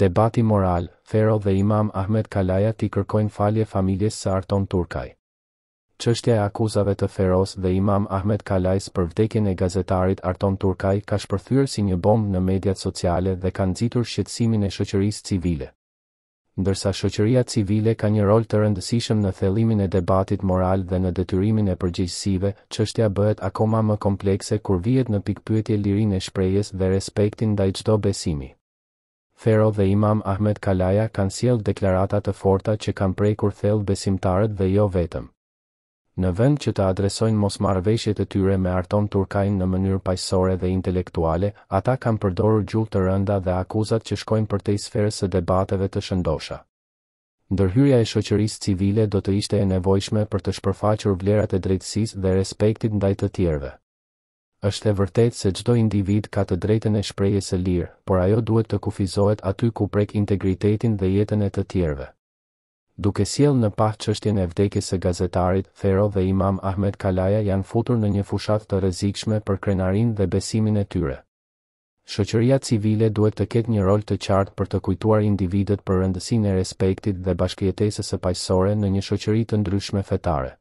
Debati moral, Fero dhe Imam Ahmed Kalaja t'i kërkojnë falje familjes së Arton Turkaj. Çështja e akuzave të Feros dhe Imam Ahmed Kalajës për vdekjen e gazetarit Arton Turkaj ka shpërthyer si një bombë në mediat sociale dhe ka nxitur shqetësimin e shoqërisë civile. ndërsa shoqëria civile ka një rol të rëndësishëm në thellimin e debatit moral dhe në detyrimin e përgjegjësive, çështja bëhet akoma më komplekse kur vihet në pikëpyetje lirinë e shprehjes dhe respektin ndaj çdo besimi. Fero dhe Imam Ahmed Kalaja kanë sjellë deklarata të forta që kanë prekur thellë besimtarët dhe jo vetëm. Në vend që të adresojnë mosmarrëveshjet e tyre me Arton Turkajn në mënyrë paqësore dhe intelektuale, ata kanë përdorur gjuhë të rënda dhe akuzat që shkojnë përtej sferës së debateve të shëndosha. Ndërhyrja e shoqërisë civile do të ishte e nevojshme për të shpërfaqur vlerat e drejtësisë dhe respektit ndaj të tjerëve. Është e vërtetë se çdo individ ka të drejtën e shprehjes së lirë, por ajo duhet të kufizohet aty ku prek integritetin dhe jetën e të tjerëve. Duke sjellë në pah çështjen e vdekjes së gazetarit, Fero dhe Imam Ahmed Kalaja janë futur në një fushatë të rrezikshme për krenarinë dhe besimin e tyre. Shoqëria civile duhet të ketë një rol të qartë për të kujtuar individët për rëndësinë e respektit dhe bashkëjetesës së paqësore në një shoqëri të ndryshme fetare.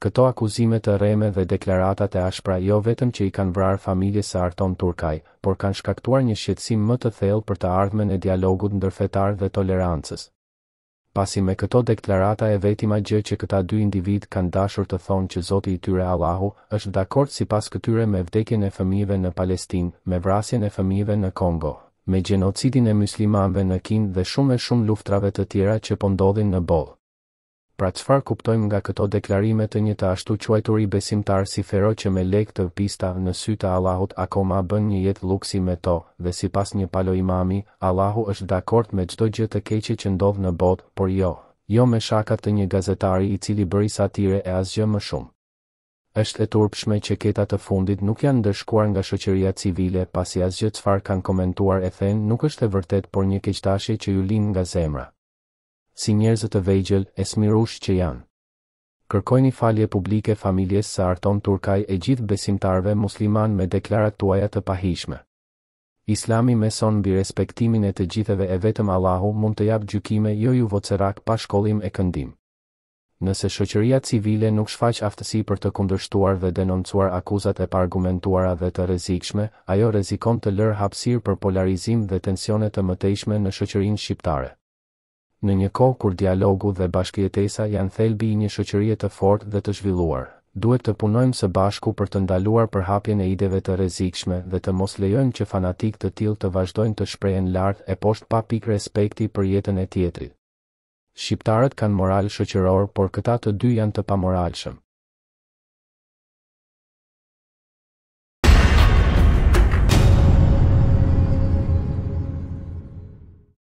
Këto akuzime të rreme dhe deklaratat e ashpra jo vetëm që i kanë vrarë familjes së Arton Turkaj, por kanë shkaktuar një shqetësim më të thellë për të ardhmen e dialogut ndërfetar dhe tolerancës. Pasi me këto deklarata e vetima gjë që këta dy individë kanë dashur të thonë që Zoti i tyre Allahu, është dakord sipas këtyre me vdekjen e fëmijëve në Palestinë, me vrasjen e fëmijëve në Kongo, me gjenocidin e myslimanëve në Kinë dhe shumë e shumë luftrave të tjera që po ndodhin në botë. Pra çfarë kuptojmë nga këto deklarime të një të ashtuquajturi besimtar si Fero që me lekë të pista në sy të Allahut akoma bën një jetë lluksi me to, dhe sipas një palo imami, Allahu është dakord me çdo gjë të keqe që ndodh në botë, por jo, jo me shakat të një gazetari i cili bëri satire e asgjë më shumë. Është e turpshme që keta të fundit nuk janë ndëshkuar nga shoqëria civile pasi asgjë çfarë kanë komentuar e thenë nuk është e vërtetë por një keqdashje që u lind nga zemra. si njerëzit të vegjël e smirush që janë. Kërkojni falje publike familjes së Arton Turkaj e gjithë besimtarëve muslimanë me deklarat tuaja të pahijshme. Islami meson mbi respektimin e të gjithëve e vetëm Allahu mund të japë gjykime jo ju vocerakë pa shkollim e këndim. Nëse shoqëria civile nuk shfaq aftësi për të kundërshtuar dhe denoncuar akuzat e paargumentuara dhe të rrezikshme, ajo rrezikon të lërë hapësirë për polarizim dhe tensione të mëtejshme në shoqërinë shqiptare. Në një kohë kur dialogu dhe bashkëjetesa janë thelbi i një shoqërie të fortë dhe të zhvilluar, duhet të punojmë së bashku për të ndaluar përhapjen e ideve të rrezikshme dhe të mos lejojmë që fanatikë të tillë të vazhdojnë të shprehen lart e poshtë pa pikë respekti për jetën e tjetrit. Shqiptarët kanë moral shoqëror por këta të dy janë të pamoralshëm.